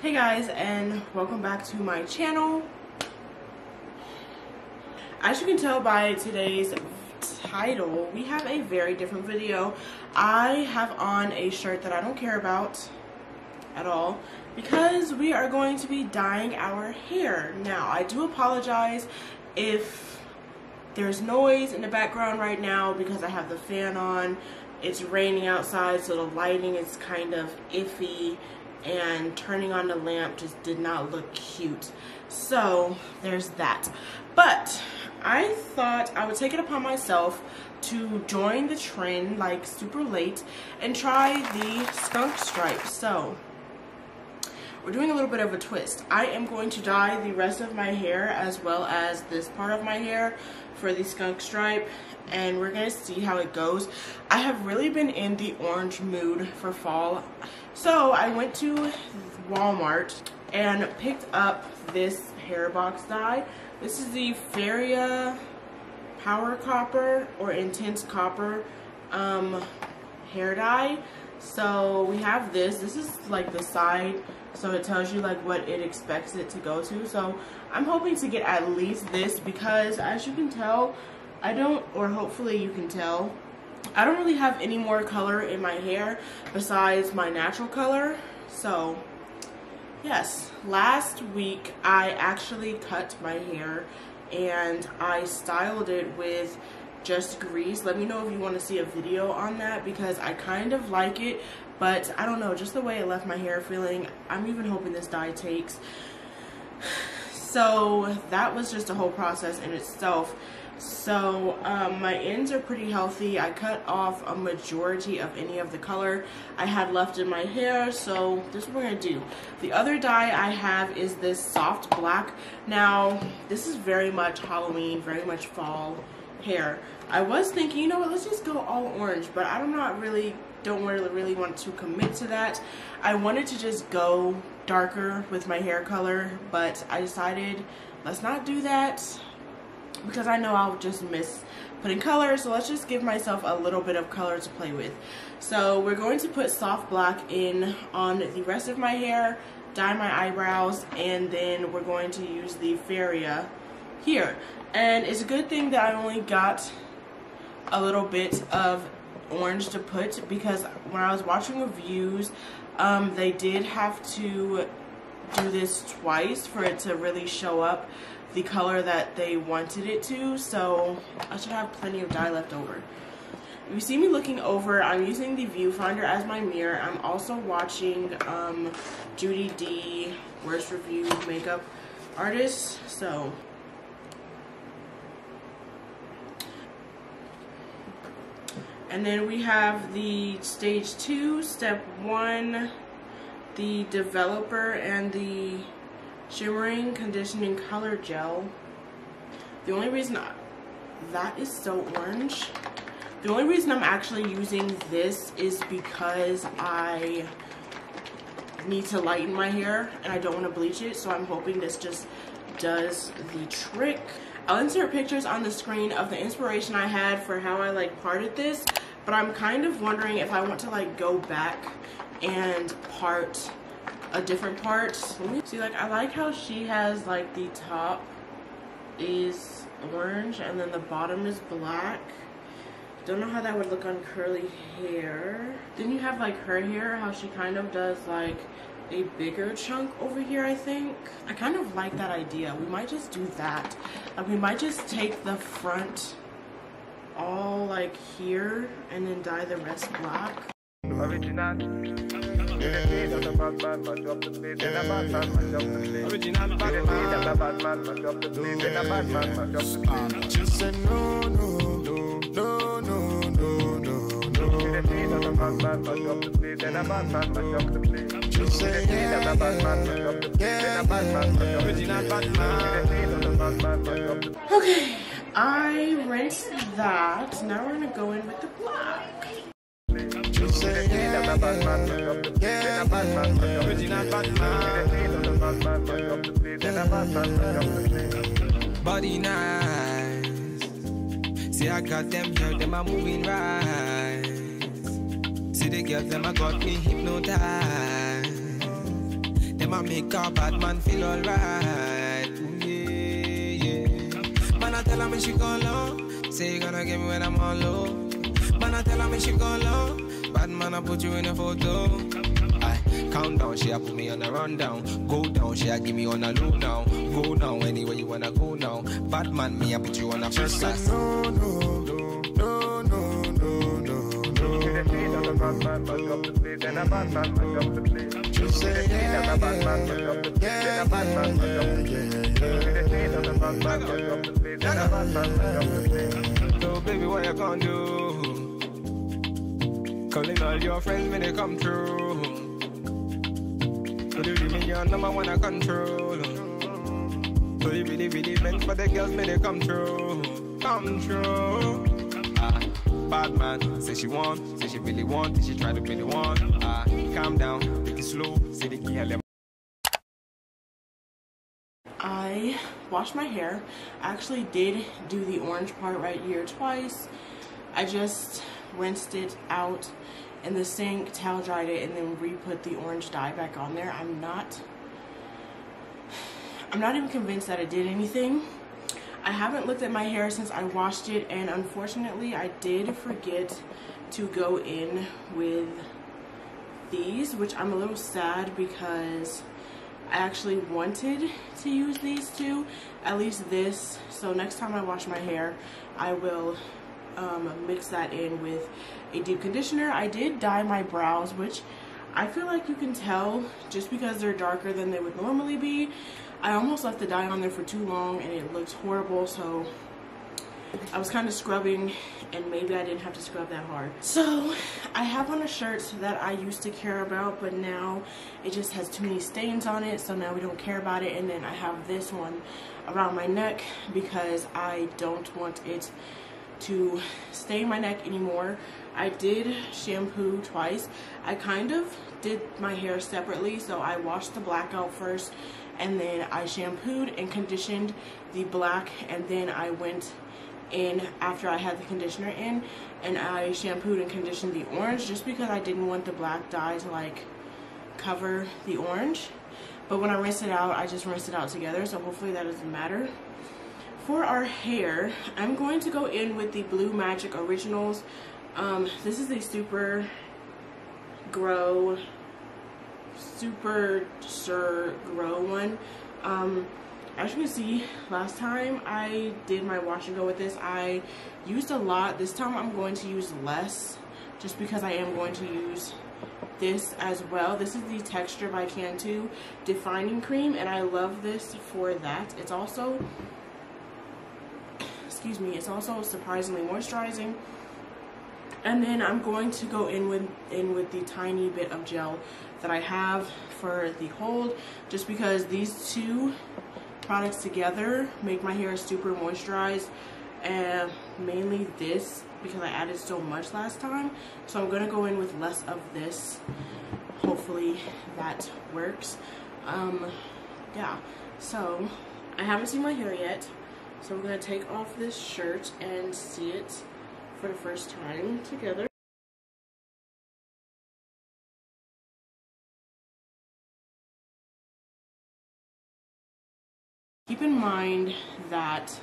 Hey guys and welcome back to my channel. As you can tell by today's title, we have a very different video. I have on a shirt that I don't care about at all because we are going to be dyeing our hair. Now, I do apologize if there's noise in the background right now because I have the fan on. It's raining outside so the lighting is kind of iffy and turning on the lamp just did not look cute. So there's that. But I thought I would take it upon myself to join the trend like super late and try the skunk stripe. So we're doing a little bit of a twist. I am going to dye the rest of my hair as well as this part of my hair for the skunk stripe and we're gonna see how it goes. I have really been in the orange mood for fall. So I went to Walmart and picked up this hair box dye. This is the Feria Power Copper or Intense Copper um, hair dye. So we have this. This is like the side so it tells you like what it expects it to go to so I'm hoping to get at least this because as you can tell I don't or hopefully you can tell I don't really have any more color in my hair besides my natural color. So yes last week I actually cut my hair and I styled it with just grease. Let me know if you want to see a video on that because I kind of like it but I don't know just the way it left my hair feeling I'm even hoping this dye takes. So that was just a whole process in itself so um, my ends are pretty healthy. I cut off a majority of any of the color I had left in my hair so this is what we're gonna do. The other dye I have is this soft black. Now this is very much Halloween very much fall hair. I was thinking you know what let's just go all orange but I'm not really don't really, really want to commit to that. I wanted to just go darker with my hair color, but I decided let's not do that because I know I'll just miss putting color. So let's just give myself a little bit of color to play with. So we're going to put soft black in on the rest of my hair, dye my eyebrows, and then we're going to use the Feria here. And it's a good thing that I only got a little bit of orange to put because when I was watching reviews, um, they did have to do this twice for it to really show up the color that they wanted it to. So I should have plenty of dye left over. If you see me looking over, I'm using the viewfinder as my mirror. I'm also watching um, Judy D, worst review makeup artist. So And then we have the stage two, step one, the developer and the shimmering conditioning color gel. The only reason I, that is so orange. The only reason I'm actually using this is because I need to lighten my hair and I don't want to bleach it. So I'm hoping this just does the trick. I'll insert pictures on the screen of the inspiration I had for how I like parted this, but I'm kind of wondering if I want to like go back and part a different part. See, like I like how she has like the top is orange and then the bottom is black. Don't know how that would look on curly hair. Then you have like her hair, how she kind of does like a bigger chunk over here, I think. I kind of like that idea. We might just do that. Like, we might just take the front all like here and then dye the rest black. Original. Okay, I rinsed that. Now we're gonna go in with the. Body nice. See, I got them here, them are moving right. See the girls, them I got me hypnotized them a make a bad man feel alright. Yeah, yeah. Man, I tell her me she go low. Say you gonna get me when I'm on low. Man, I tell her me she go low. Bad man, I put you in a photo. Aye, countdown, she a put me on a rundown. Go down, she a give me on a low now. Go now, anywhere you wanna go now. Bad man, me I put you on a first class. No, no, no, no, no, no, no. She say, yeah, yeah, yeah, So baby, what you gonna do? Calling all your friends when they come through. So you give me your number one I control. So you really, really meant for the girls when they come through. Come through. Ah, bad man, say she want, say she really want, say she try to really want. Ah, calm down, take it slow, say the them. I washed my hair. I actually did do the orange part right here twice. I just rinsed it out in the sink, towel dried it, and then re-put the orange dye back on there. I'm not, I'm not even convinced that it did anything. I haven't looked at my hair since I washed it, and unfortunately, I did forget to go in with these, which I'm a little sad because I actually wanted to use these two, at least this. So next time I wash my hair, I will um, mix that in with a deep conditioner. I did dye my brows, which I feel like you can tell just because they're darker than they would normally be. I almost left the dye on there for too long and it looked horrible, so I was kind of scrubbing and maybe I didn't have to scrub that hard. So I have on a shirt that I used to care about but now it just has too many stains on it so now we don't care about it and then I have this one around my neck because I don't want it to stain my neck anymore. I did shampoo twice. I kind of did my hair separately so I washed the black out first and then I shampooed and conditioned the black and then I went in after I had the conditioner in and I shampooed and conditioned the orange just because I didn't want the black dye to like cover the orange but when I rinse it out I just rinse it out together so hopefully that doesn't matter for our hair I'm going to go in with the Blue Magic Originals. Um, this is the super grow super sir grow one. Um, as you can see last time I did my wash and go with this I used a lot. This time I'm going to use less just because I am going to use this as well. This is the texture by Cantu defining cream and I love this for that. It's also excuse me it's also surprisingly moisturizing. And then I'm going to go in with in with the tiny bit of gel that I have for the hold just because these two products together make my hair super moisturized and mainly this because I added so much last time. So I'm gonna go in with less of this. Hopefully that works. Um yeah so I haven't seen my hair yet so we're gonna take off this shirt and see it for the first time together. Keep in mind that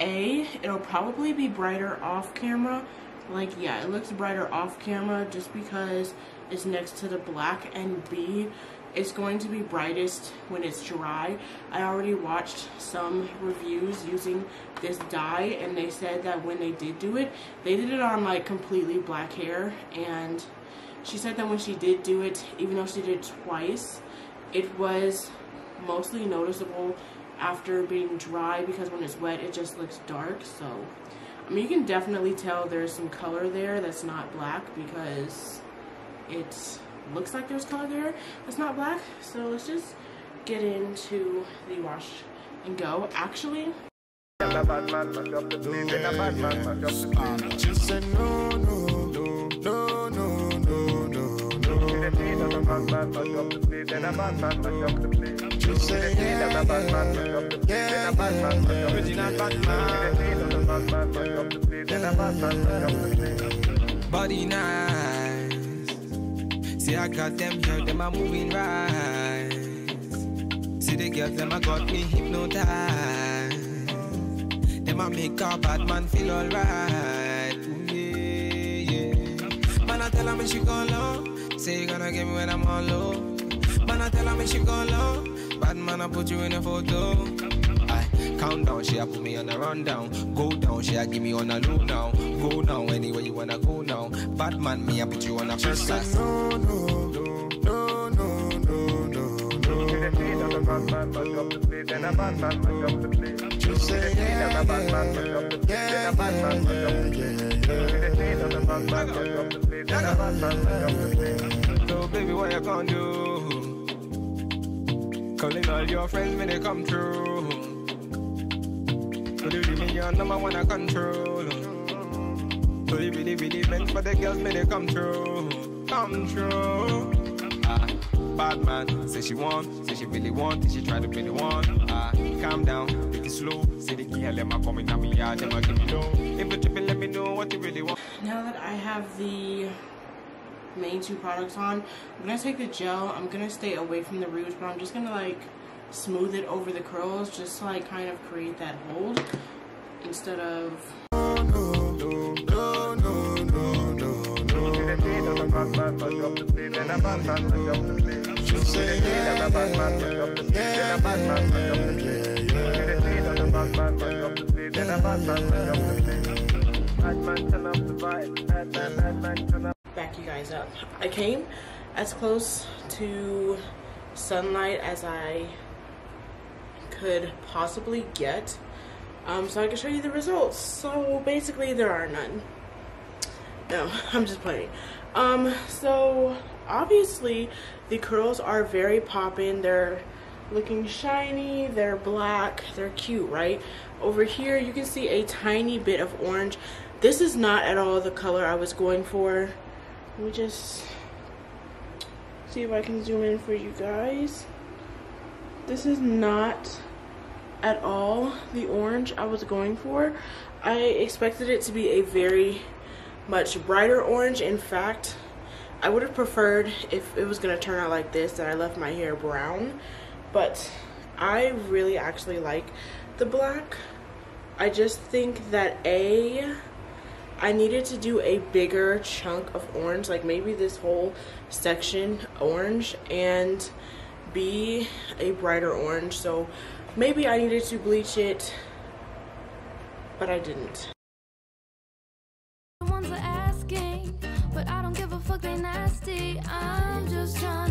a it'll probably be brighter off camera like yeah it looks brighter off camera just because it's next to the black and b. It's going to be brightest when it's dry. I already watched some reviews using this dye and they said that when they did do it they did it on like completely black hair. And she said that when she did do it even though she did it twice it was mostly noticeable after being dry because when it's wet it just looks dark so. I mean you can definitely tell there's some color there that's not black because it looks like there's color there that's not black. So let's just get into the wash and go. Actually no. She said yeah, Body nice. See, I got them here, them are moving right. See the girls, them I got me hypnotized. Them I make a bad man feel alright. Yeah, yeah. Man, I tell her me she go low. Say you gonna get me when I'm on low. Man, I tell her me she go low. Bad man, I put you in a photo. I count down, she a put me on a rundown. Go down, she a give me on a low now. Go now, anywhere you wanna go now. Bad man, me I put you on a She first said class. no, no, no, no, no, no, no, no. She said So baby, what you gonna do? Calling all your friends when they come through. So you give me your number one I control. So you really, really meant for the girls when they come through. Come through. Bad man, say she want, say she really want, say she try to be the one. Ah, calm down, take it slow. Say the girl, let me come in on me yard, them a give me low. If you tripping, let me know what you really want. Now that I have the main two products on, I'm gonna take the gel. I'm gonna stay away from the rouge, but I'm just gonna like smooth it over the curls just to like kind of create that hold instead of No, no, no, back you guys up. I came as close to sunlight as I could possibly get um, so I can show you the results. So basically there are none. No, I'm just playing. Um, so obviously the curls are very popping. They're looking shiny, they're black, they're cute, right? Over here you can see a tiny bit of orange. This is not at all the color I was going for. Let me just see if I can zoom in for you guys. This is not at all the orange I was going for. I expected it to be a very much brighter orange. In fact, I would have preferred if it was going to turn out like this that I left my hair brown. But I really actually like the black. I just think that A, I needed to do a bigger chunk of orange, like maybe this whole section orange, and B, a brighter orange. So maybe I needed to bleach it, but I didn't. Nasty. I'm just trying